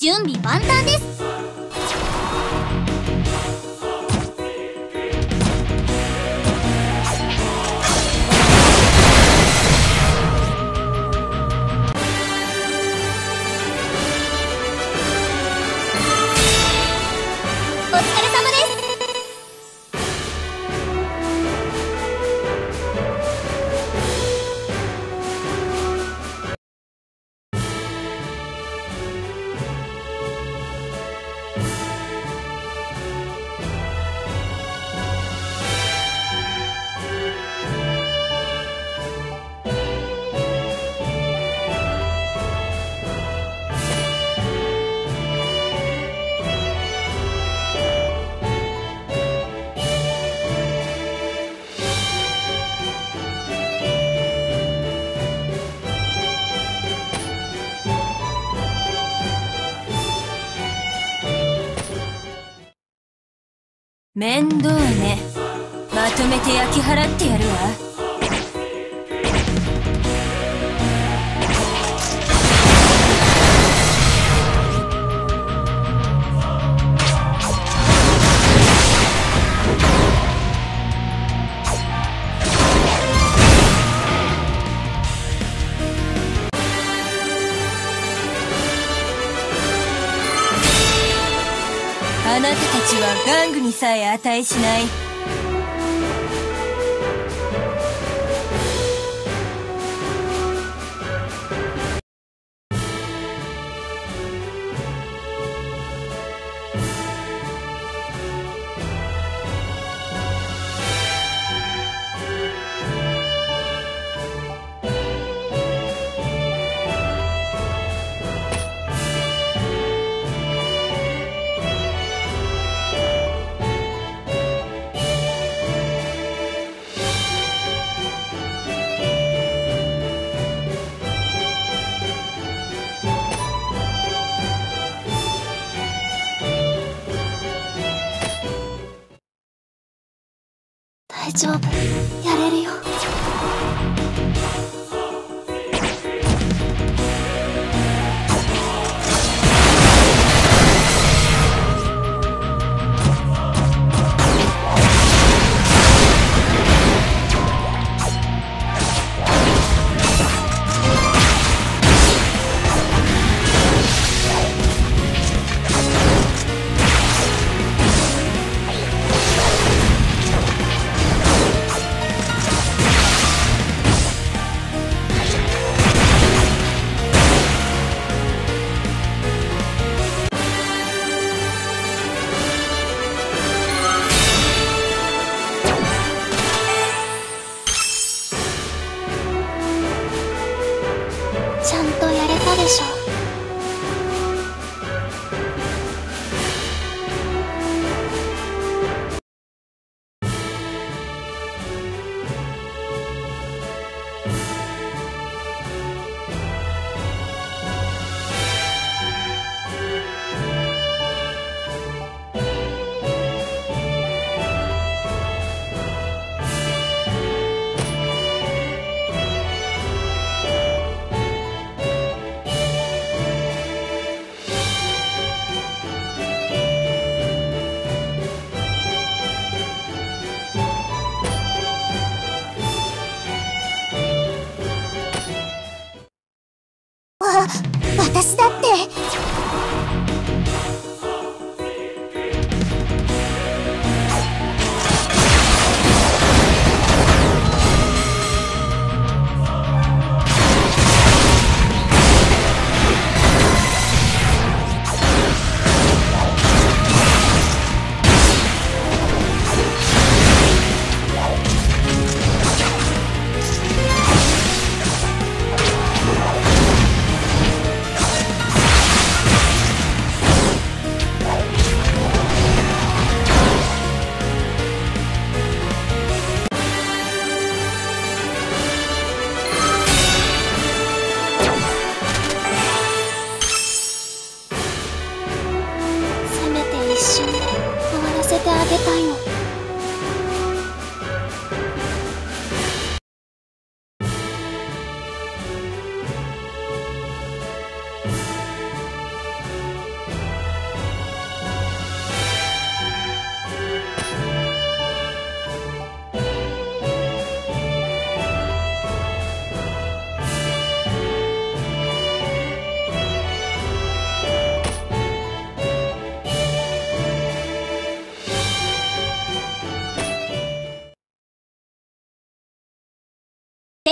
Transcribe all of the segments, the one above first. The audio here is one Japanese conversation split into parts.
準備万端です。面倒ね。まとめて焼き払ってやるわ。さえ値しない。丈夫やれるよ。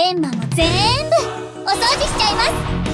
ペンマも全部お掃除しちゃいます。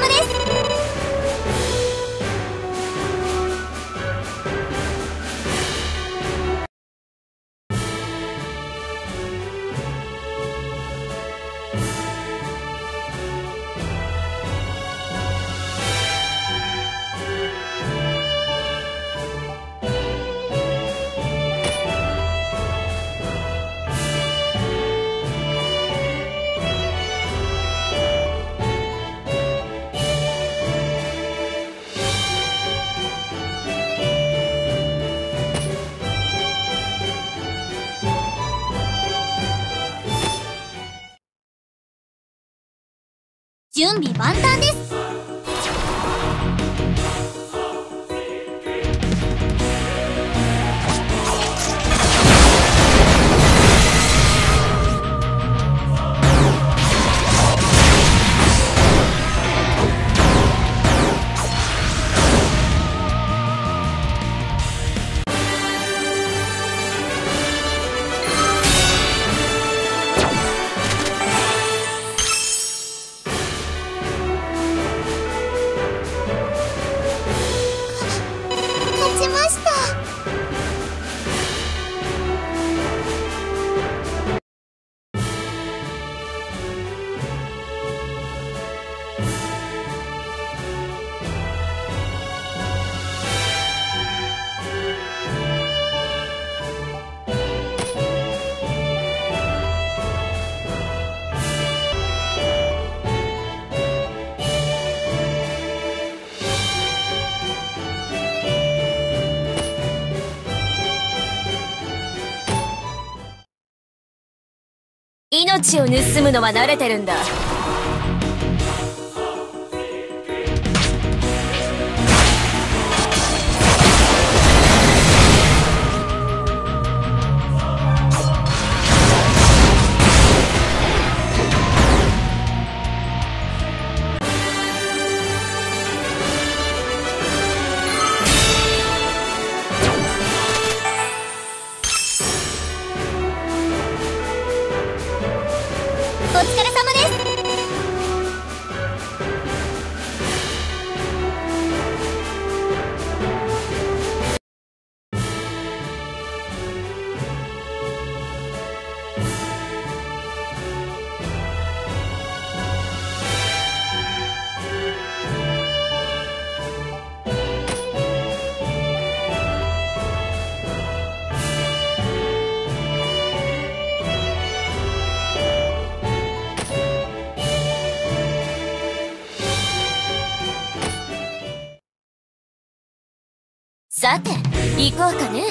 様です。準備万端です。命を盗むのは慣れてるんだ。さて行こうかね。